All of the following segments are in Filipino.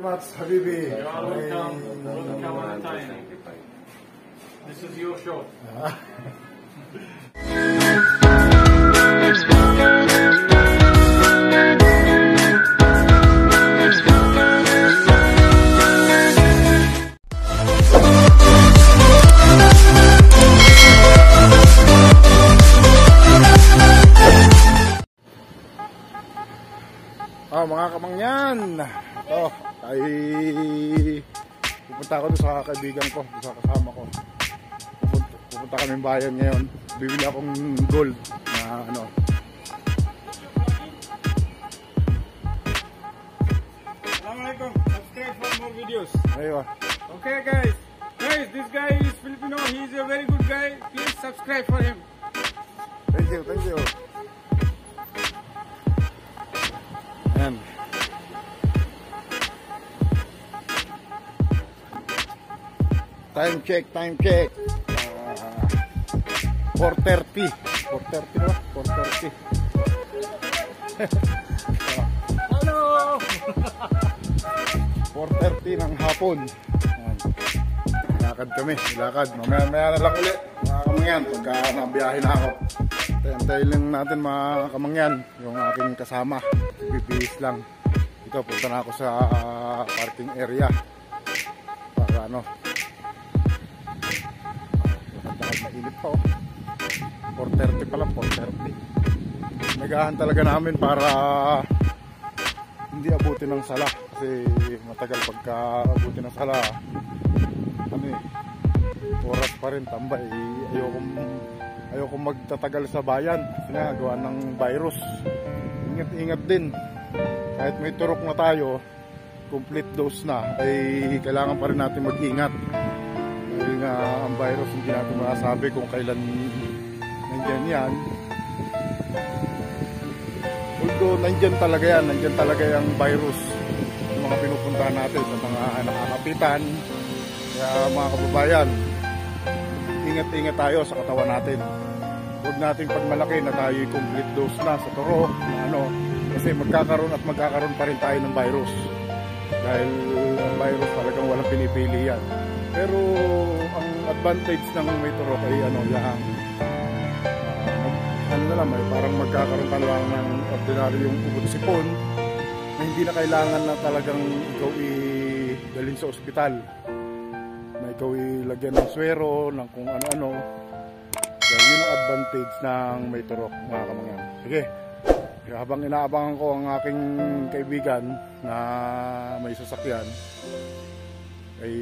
much, Habibi. You are welcome. Welcome anytime. This is your show. Ah, mga kamangyan. Ito, ay pupunta ako sa kaibigan ko, sa kasama ko. Pupunta, pupunta kami bayan ngayon. Bibili akong gold na ano. Assalamualaikum. Subscribe for more videos. Ayun. Okay, guys. Guys, this guy is Filipino. He is a very good guy. Please subscribe for him. Thank you, thank you. Time check, time check. Ah, 4.30. 4.30 na ba? 4.30. Hello. 4.30 ng hapon. Lakad kami, lakad. Mamaya maya na lang ulit, mga kamangyan, pagka nabiyahe na ako. Antayin lang natin mga kamangyan, yung aking kasama. Bibihis lang. Ito, punta na ako sa ah, parking area. Para ano. 4.30 pa lang, 4.30. Nagahan talaga namin para hindi abutin ng sala. Kasi matagal pagka abutin ng sala ano eh oras pa rin tambay. Ayoko ayoko magtatagal sa bayan. Kasi nga gawa ng virus. Ingat ingat din. Kahit may turok na tayo complete dose na ay kailangan pa rin natin mag ingat dahil nga ang virus hindi natin masasabi kung kailan nandyan yan Although nandyan talaga yan, nandyan talaga yung virus yung mga pinupuntahan natin sa mga nakakapitan. Kaya mga kababayan, ingat-ingat tayo sa katawan natin. Huwag nating pagmalaki na tayo complete dose na sa turo, na ano, kasi magkakaroon at magkakaroon pa rin tayo ng virus. Dahil ang virus talagang walang pinipili yan. Pero ang advantage ng may turok ay ano, yung na lang, may parang magkakaroon ka lang ng ordinaryong ubod sipon na hindi na kailangan na talagang ikaw i-dalhin sa ospital. Na ikaw ilagyan ng swero, ng kung ano-ano. Dahil yun ang advantage ng may turok mga kamangyan sige, habang inaabangan ko ang aking kaibigan na may sasakyan ay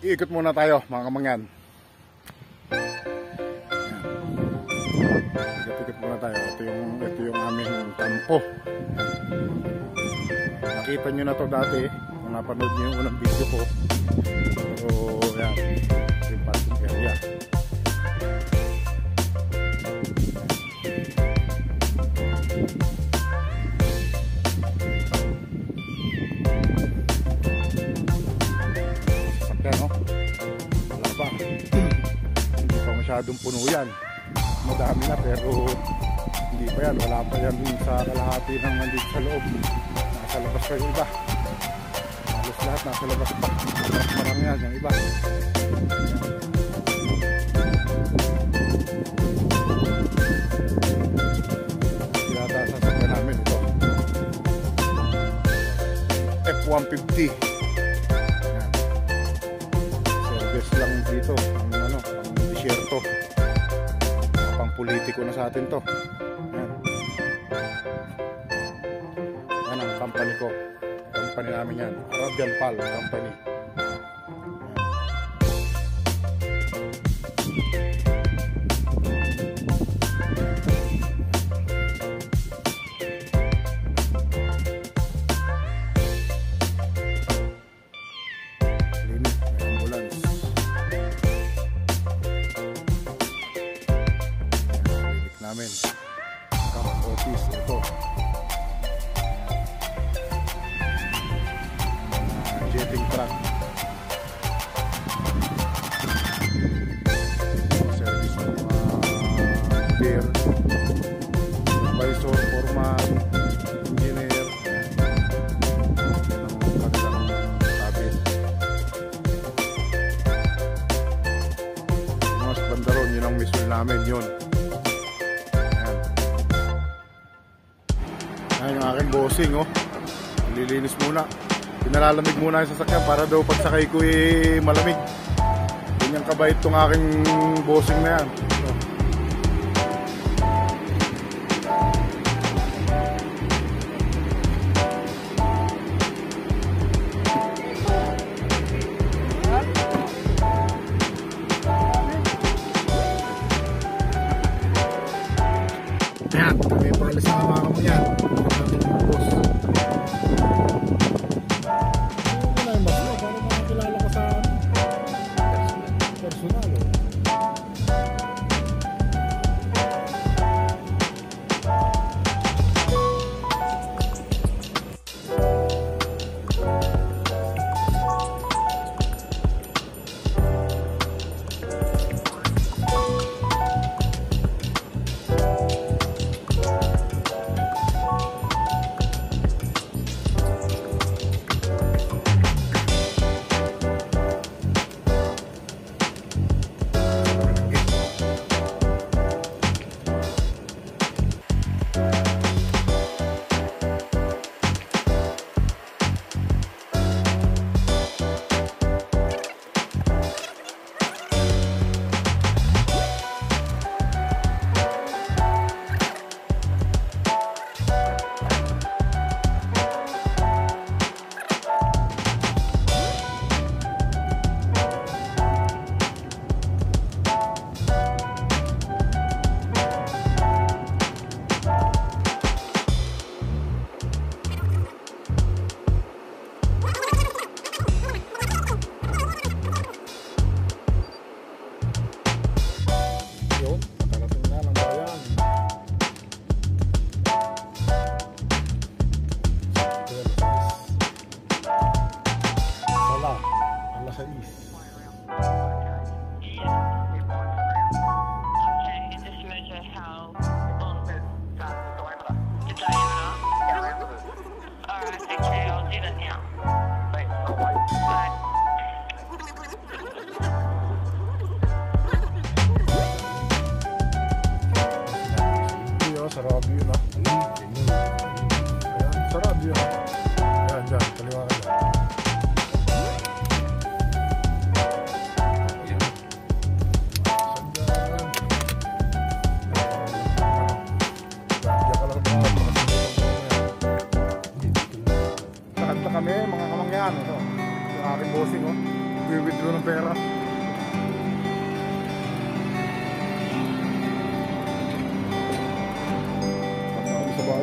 iikot muna tayo mga kamangyan Ikot-ikot muna tayo. Ito yung, ito yung aming kampo. Nakita nyo na to dati. Kung napanood nyo yung unang video ko. So, yan. Yung parking area. No? Wala pa. Hindi pa masyadong puno yan madami na pero hindi pa yan. Wala pa yan sa kalahati ng nandito sa loob. Nasa labas pa yung iba. Halos lahat nasa labas pa. Lang yan yung iba. Yata sasakyan namin ito. F-150 politiko na sa atin to. Yan yan ang company ko. Company namin yan. Arabian Pal company namin yun. Ayan. Ayan yung aking bossing, oh. Lilinis muna. Pinalalamig muna yung sasakyan para daw pagsakay ko eh malamig. Ganyang kabait tong aking bossing na yan. Ayan, kami pala sa mga kamuyan. Ang ating boss.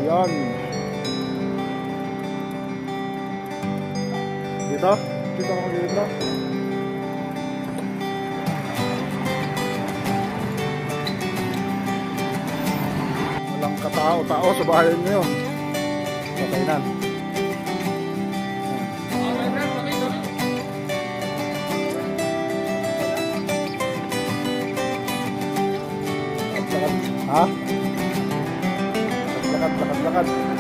Ayan. Dito? Dito ako dito. Walang katao-tao sa bahay niyo. Okay na. Thank you.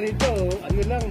rito, ano lang,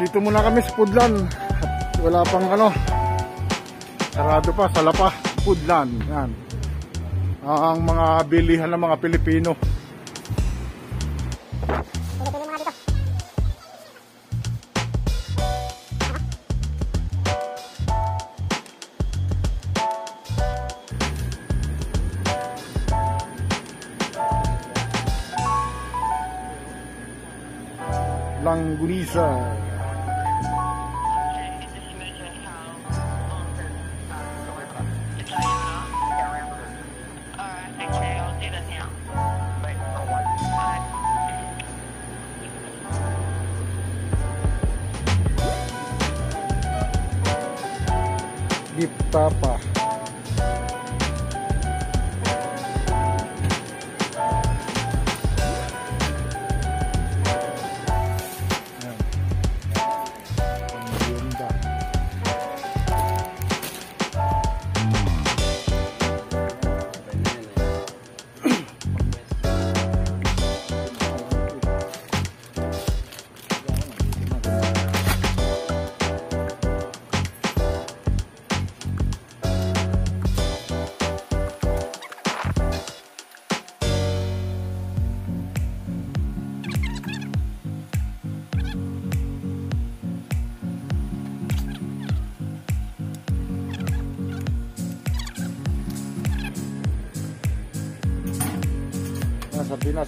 dito muna kami sa Pudlan. At wala pang ano. Sarado pa, sala pa. Pudlan. Yan. Ang mga bilihan ng mga Pilipino. Langgunisa.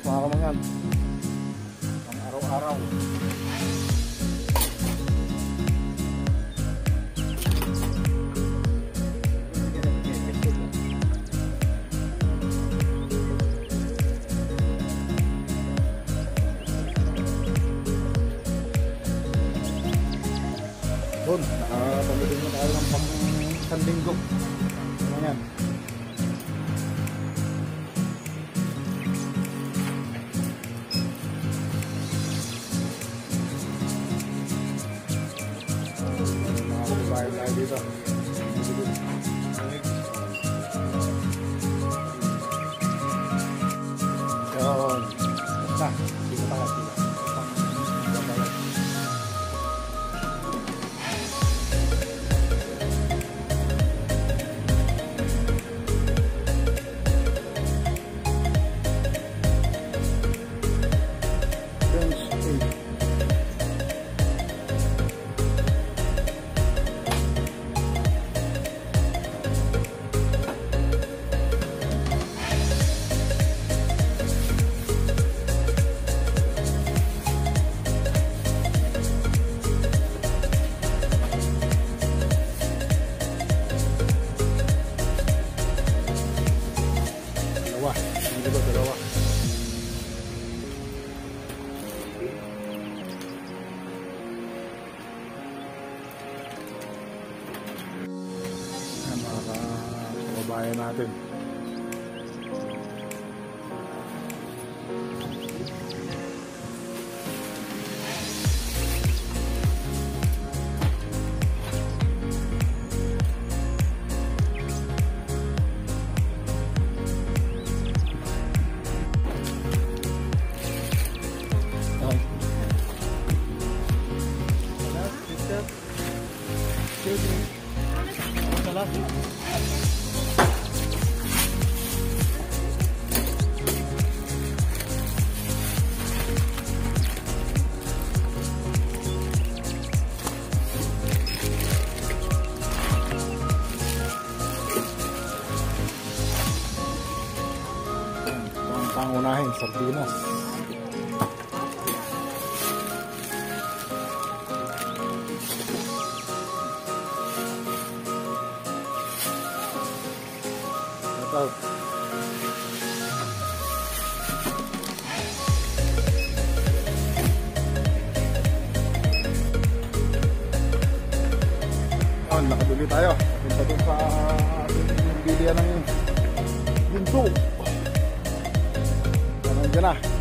Sardinas mga kamangyan. Ang araw-araw. Doon, nakapamili na tayo ng pang isang Na, sardinas. Ito. Yun, nakabili tayo. Punta dun sa ating bilihan ng ginto. na.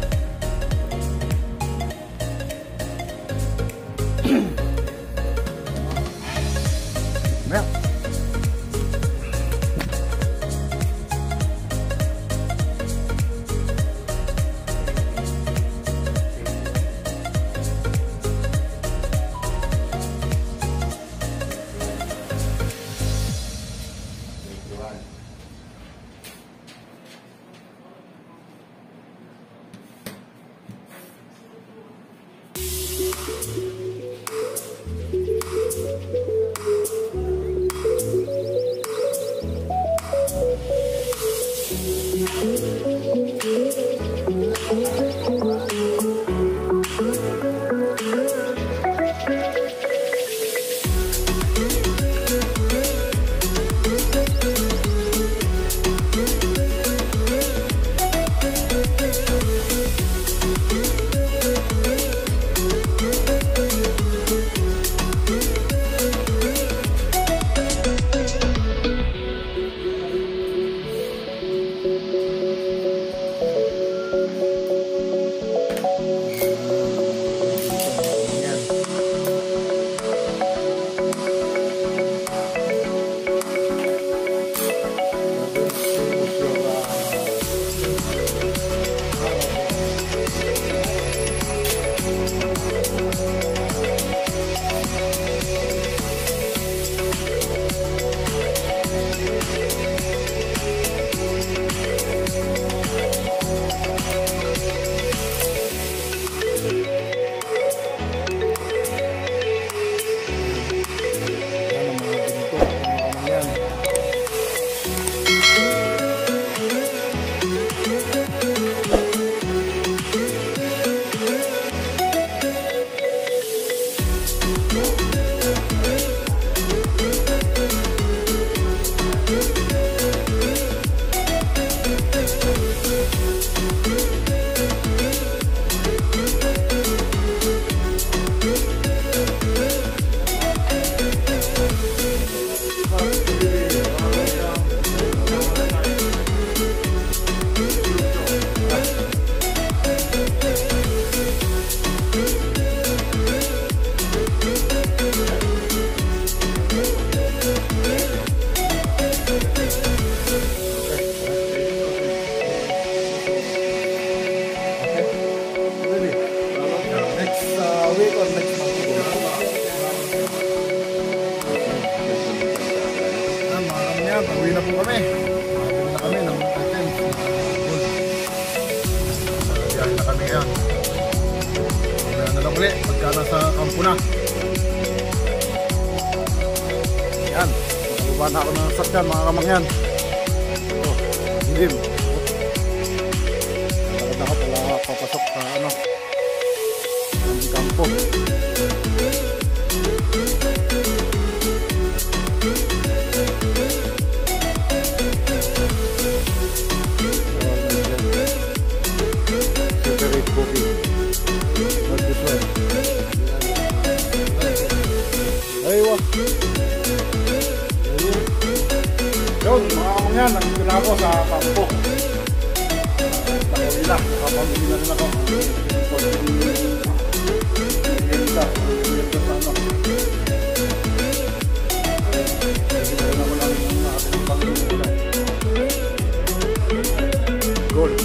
Gol. Oke,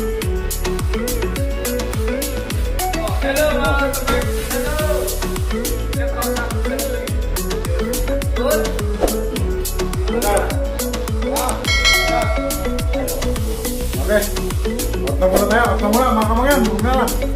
okay. otak muna tayo, otak muna, mga kamangyan, bunga lang.